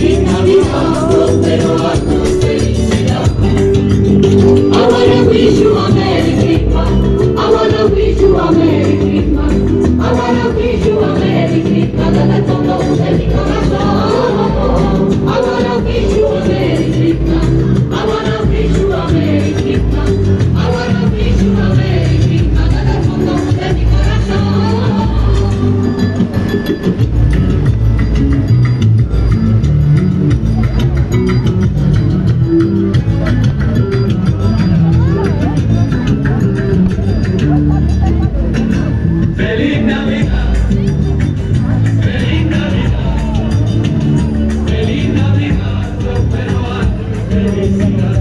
y Navidad donde Feliz Navidad. Feliz Navidad. Feliz Navidad. Prospero felicidad.